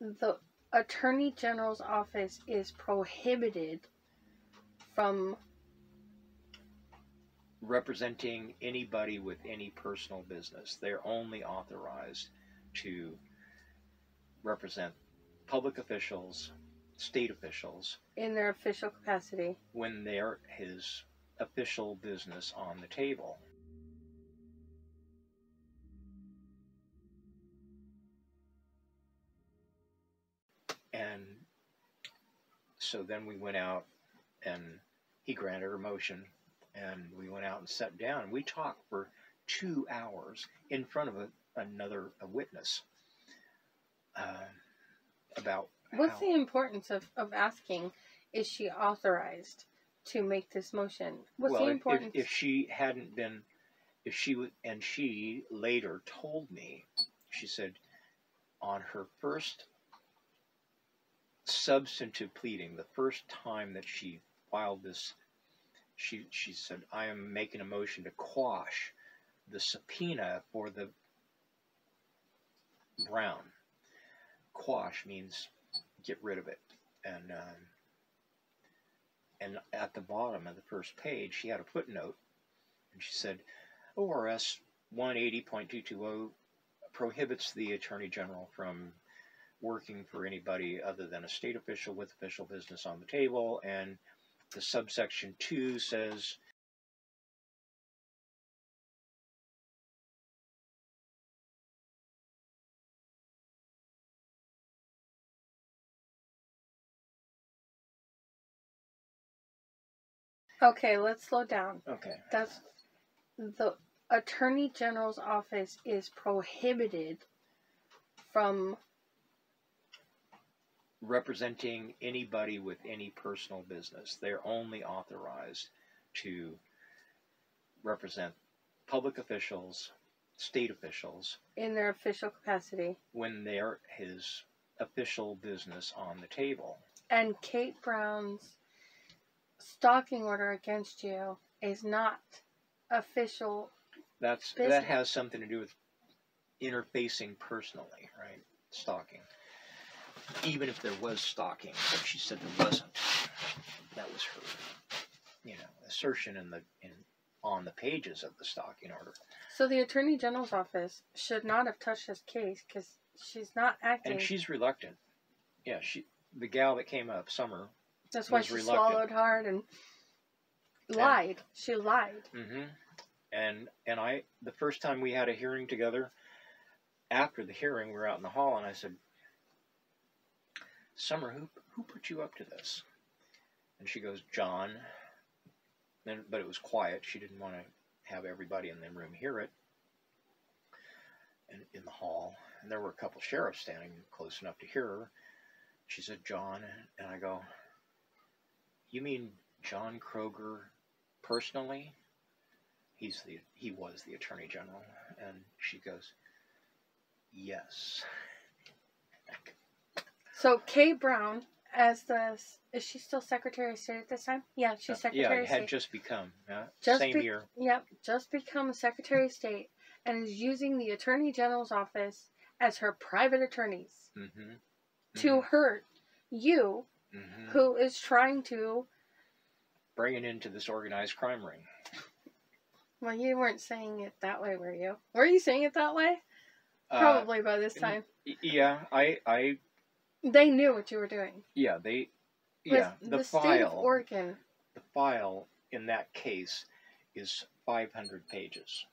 the Attorney General's office is prohibited from representing anybody with any personal business. They're only authorized to represent public officials, state officials, in their official capacity. when there is official business on the table. And so then we went out and he granted her motion and we went out and sat down. We talked for two hours in front of a, another a witness uh, about What's how, the importance of, of asking, is she authorized to make this motion? What's well, the importance? If, if she hadn't been, if she would, and she later told me, she said, on her first substantive pleading, the first time that she filed this, she she said, I am making a motion to quash the subpoena for the Brown. Quash means get rid of it, and um, and at the bottom of the first page, she had a footnote, and she said, ORS 180.220 prohibits the Attorney General from working for anybody other than a state official with official business on the table, and the subsection 2 says okay, let's slow down. okay That's the Attorney General's office is prohibited from representing anybody with any personal business. They're only authorized to represent public officials, state officials, in their official capacity. when there is official business on the table. And Kate Brown's stalking order against you is not official. That's Business. that has something to do with interfacing personally, right? Stalking. Even if there was stalking, but she said there wasn't. That was her, you know, assertion in the in on the pages of the stalking order. So the Attorney General's office should not have touched this case because she's not acting. And she's reluctant. Yeah, she the gal that came up, Summer. That's why she reluctant. swallowed hard and lied. She lied. Mm-hmm. And and I the first time we had a hearing together, after the hearing, we were out in the hall, and I said, "Summer, who who put you up to this?" And she goes, "John." Then, but it was quiet. She didn't want to have everybody in the room hear it. And in the hall, and there were a couple sheriffs standing close enough to hear her. She said, "John," and I go, "You mean John Kroger personally?" he's the he was the attorney general and she goes yes So Kate Brown, as the is she still Secretary of State at this time? Yeah, she's Secretary yeah had State. just become yeah, Just same be- year Yep, just become Secretary of State and is using the Attorney General's office as her private attorneys mm-hmm. to hurt you, hmm who is trying to. bring it into this organized crime ring Well, you weren't saying it that way, were you? Were you saying it that way? Uh, Probably by this time. yeah i i They knew what you were doing. yeah they yeah the, state of file Oregon. the file in that case is 500 pages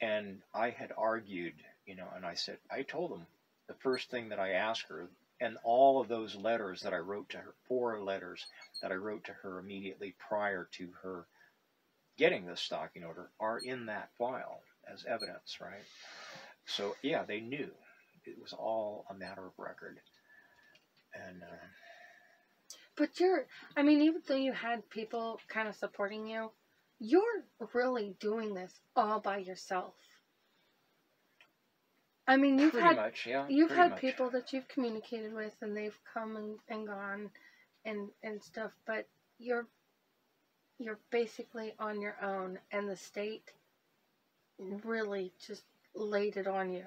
and i had argued you know and i said i told them the first thing that i asked her and all of those letters that i wrote to her four letters that i wrote to her immediately prior to her getting the stalking order are in that file as evidence right so yeah they knew it was all a matter of record and uh, But you're, I mean, even though you had people kind of supporting you, you're really doing this all by yourself. I mean, you've pretty had much yeah you've had much. people that you've communicated with, and they've come and, and gone, and and stuff. But you're you're basically on your own, and the state really just laid it on you.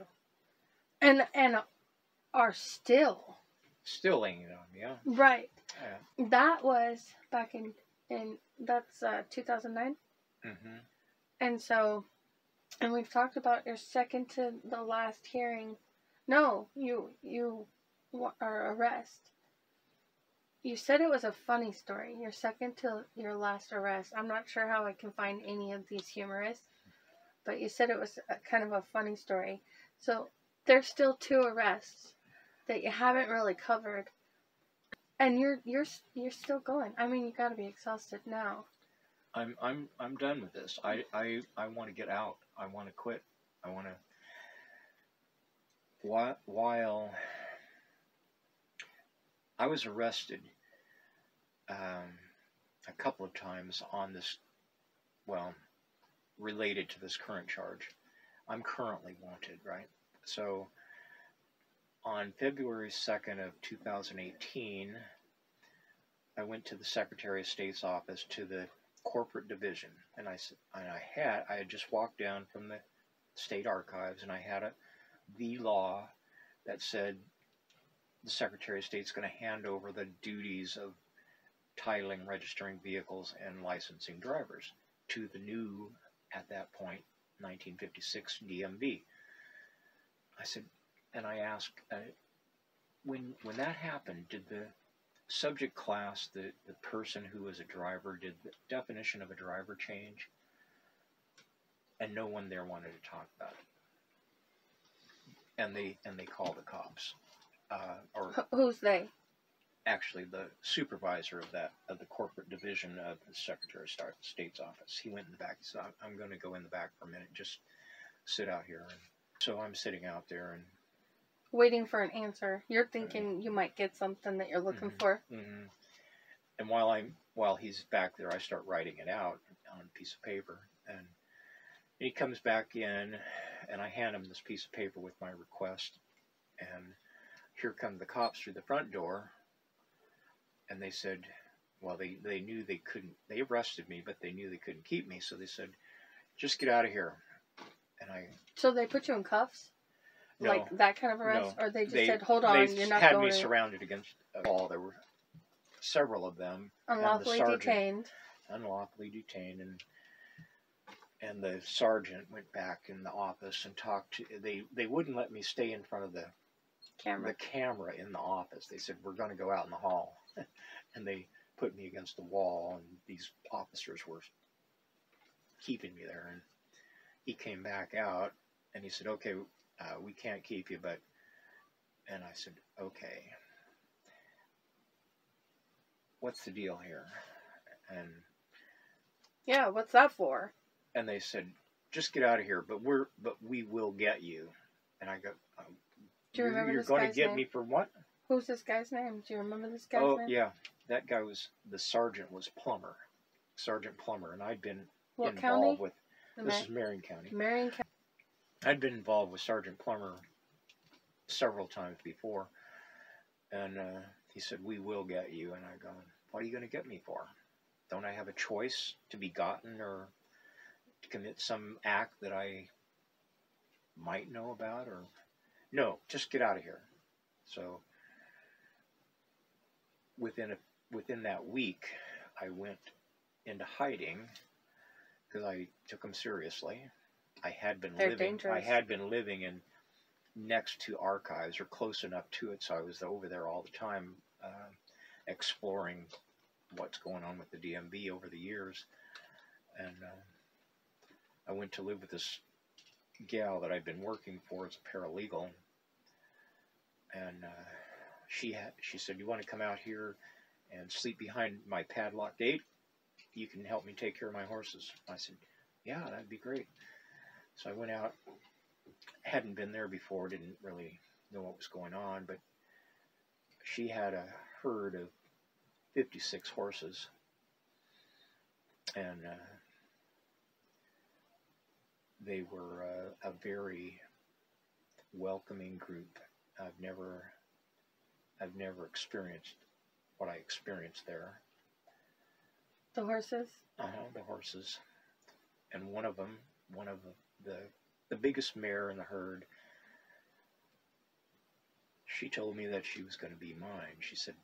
And and are still Still laying it on yeah. right. yeah. That was back in in that's uh, 2009, hmm and so, and we've talked about your second to the last hearing. No, you you or arrest. You said it was a funny story. Your second to your last arrest. I'm not sure how I can find any of these humorous, but you said it was a, kind of a funny story. So there's still two arrests that you haven't really covered, and you're you're you're still going. I mean, you got to be exhausted now. I'm I'm I'm done with this. I I I want to get out. I want to quit. I want to. While I was arrested um, a couple of times on this, well, related to this current charge. I'm currently wanted, right? So on February 2nd of 2018, I went to the Secretary of State's office to the corporate division, and I and I had I had just walked down from the state archives, and I had a the law that said the Secretary of State's going to hand over the duties of titling, registering vehicles, and licensing drivers to the new, at that point, 1956 DMV. I said, and I asked, uh, when when that happened, did the subject class, the, the person who was a driver, did the definition of a driver change? And no one there wanted to talk about it. And they and they called the cops, uh, or Who's they? actually the supervisor of that of the corporate division of the Secretary of State's office. He went in the back. He said, "I'm- "I'm going to go in the back for a minute. Just sit out here." And so I'm sitting out there, and Waiting for an answer. You're thinking you might get something that you're looking Mhm. for. mhm. and while I'm while he's back there, I start writing it out on a piece of paper, and he comes back in, and I hand him this piece of paper with my request, and here come the cops through the front door, and they said, well, they they knew they couldn't. They arrested me, but they knew they couldn't keep me, so they said, just get out of here, and I So they put you in cuffs, no. like that kind of arrest, No. or they just they said, "Hold on, you're not They had going me surrounded against a wall. There were several of them unlawfully sergeant. detained." unlawfully detained and and the sergeant went back in the office and talked to they they wouldn't let me stay in front of the Camera. the camera in the office they said we're going to go out in the hall and they put me against the wall and these officers were keeping me there and he came back out and he said okay uh, we can't keep you but and i said okay what's the deal here and Yeah, what's that for? and they said, "Just get out of here." But we're but we will get you. And I go, um, Do you "You're, remember you're this going to get name? me for what?" Who's this guy's name? Do you remember this guy's oh name? yeah, that guy was the sergeant was Plummer, Sergeant Plummer, and I'd been What involved county? with this is Marion County. Marion County. I'd been involved with Sergeant Plummer several times before, and uh, he said, "We will get you." And I go, "What are you going to get me for? Don't I have a choice to be gotten or to commit some act that I might know about, or no? Just get out of here." So within a within that week, I went into hiding because I took them seriously. I had been They're living. I had been living in next to archives or close enough to it, so I was over there all the time, uh, exploring what's going on with the DMV over the years. And uh, I went to live with this gal that I'd been working for as a paralegal, and uh, she had she said, "You want to come out here and sleep behind my padlock gate? You can help me take care of my horses." I said, "Yeah, that'd be great." So I went out. Hadn't been there before. Didn't really know what was going on, but she had a herd of fifty-six horses, and uh, they were uh, a very welcoming group. I've never, I've never experienced what I experienced there. The horses. Uh huh. the horses, and one of them, one of the the biggest mare in the herd. she told me that she was going to be mine. She said,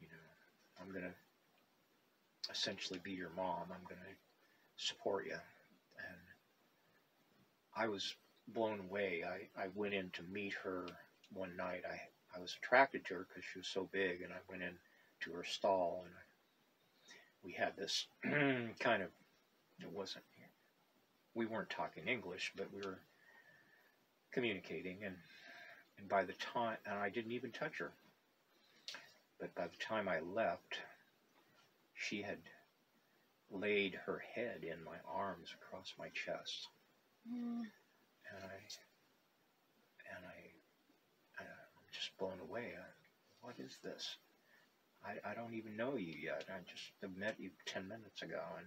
you know, I'm going to essentially be your mom. I'm going to support you. And I was blown away. I, I went in to meet her one night. I, I was attracted to her because she was so big, and I went in to her stall, and I, we had this kind of, it wasn't, we weren't talking English, but we were communicating, and, and by the time, and I didn't even touch her, but by the time I left, she had laid her head in my arms across my chest. Mm. And I, and I, I'm just blown away. I, what is this? I, I don't even know you yet. I just met you 10 minutes ago. And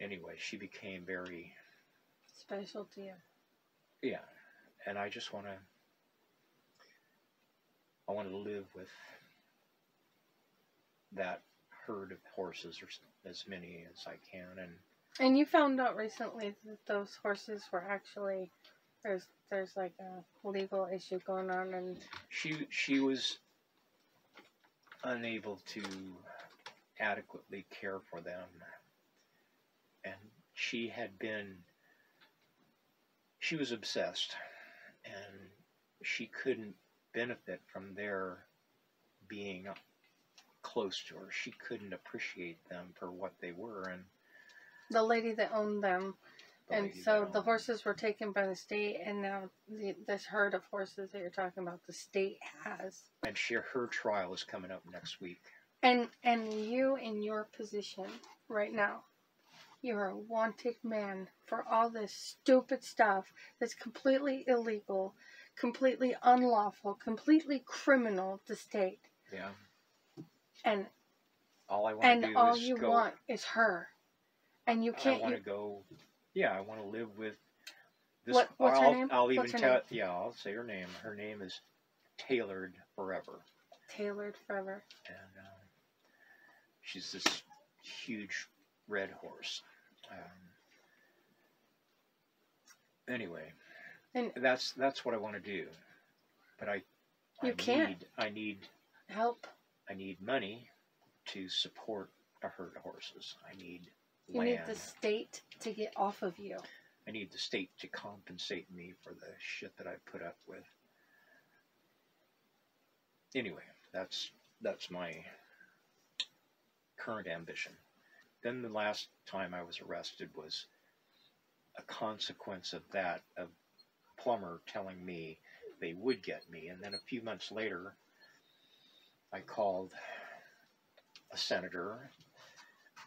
anyway, she became very, Special to you. yeah. And I just want to, I want to live with that herd of horses, or as many as I can. And And you found out recently that those horses were actually there's there's like a legal issue going on and she she was unable to adequately care for them. And she had been she was obsessed and she couldn't benefit from their being close to her. She couldn't appreciate them for what they were and the lady that owned them the and so the horses were taken by the state and now the, this herd of horses that you're talking about the state has. And she her trial is coming up next week. And and you in your position right now you're a wanted man for all this stupid stuff that's completely illegal completely unlawful completely criminal the state. Yeah. And all i want to and all you want is her. And you can't I want to go. Yeah, I want to live with. This, What- what's her I'll, name? I'll even her tell. Yeah, I'll say her name. Her name is Tailored Forever, tailored forever and um, she's this huge red horse. Um, anyway, And- that's that's what I want to do, but I. I You can't. Need, I need help I need money to support a herd of horses. I need you land. need the state to get off of you I need the state to compensate me for the shit that I put up with. Anyway, that's that's my current ambition. Then the last time I was arrested was a consequence of that of Plummer telling me they would get me and then a few months later I called a senator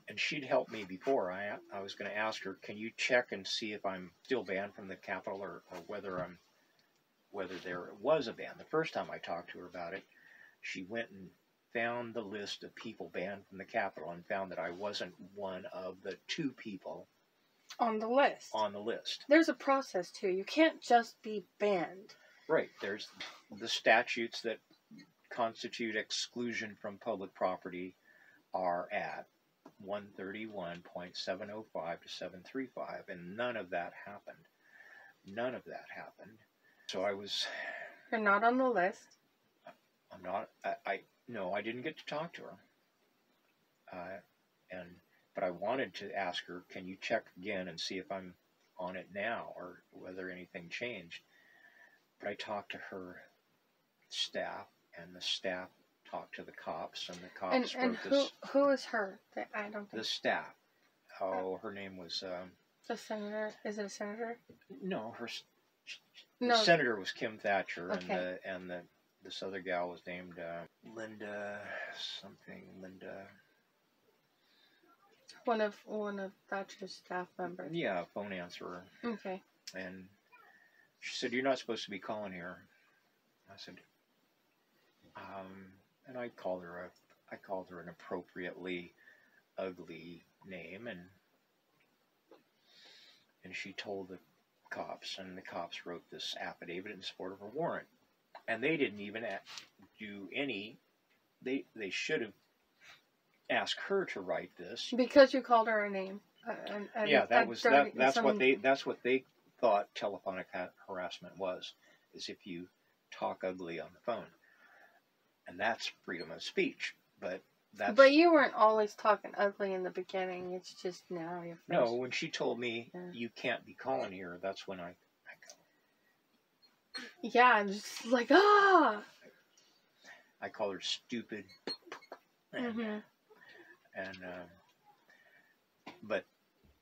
and she'd helped me before. I I was going to ask her, can you check and see if I'm still banned from the Capitol or, or whether I'm whether there was a ban. The first time I talked to her about it, she went and found the list of people banned from the Capitol and found that I wasn't one of the two people on the list on the list. there's a process too you can't just be banned Right. There's the statutes that constitute exclusion from public property are at 131.705 to 735, and none of that happened. None of that happened. So I was, you're not on the list I'm not, I, I no, I didn't get to talk to her. Uh, and, but I wanted to ask her, can you check again and see if I'm on it now or whether anything changed? But I talked to her staff, and the staff talked to the cops, and the cops and wrote who this. who is her i don't think The staff. Oh, her name was um, the senator is it a senator no, her no the senator was Kim Thatcher, and the and the this other gal was named uh, Linda something. Linda, one of one of thatcher's staff members yeah, phone answerer, okay and she said, "You're not supposed to be calling here." I said, um, and I called her a, I called her an appropriately ugly name, and and she told the cops, and the cops wrote this affidavit in support of her warrant, and they didn't even do any. They they should have asked her to write this. because you called her a name uh, and, and yeah, that was that. That's what they. That's what they thought telephonic harassment was. Is if you talk ugly on the phone. And that's freedom of speech. But that's But you weren't always talking ugly in the beginning. It's just now you're no, when she told me Yeah. you can't be calling here, that's when I, I go. Yeah, I'm just like ah. I call her stupid. And, hmm and um, but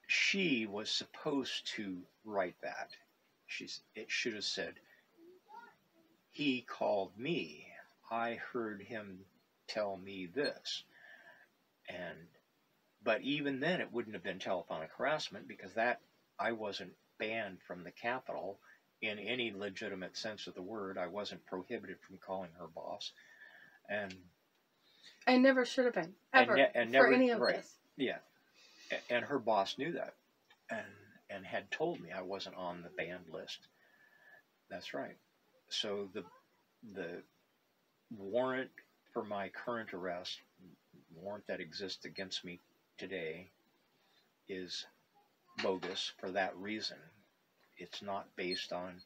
she was supposed to write that. She's it should have said he called me. I heard him tell me this. And but even then it wouldn't have been telephonic harassment because that I wasn't banned from the Capitol in any legitimate sense of the word. I wasn't prohibited from calling her boss. And I never should have been And ever ne- and for never- any of right. this. Yeah, and her boss knew that, and and had told me I wasn't on the banned list. That's right. So the the warrant for my current arrest, warrant that exists against me today, is bogus for that reason. It's not based on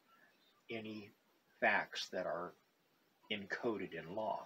any facts that are encoded in law.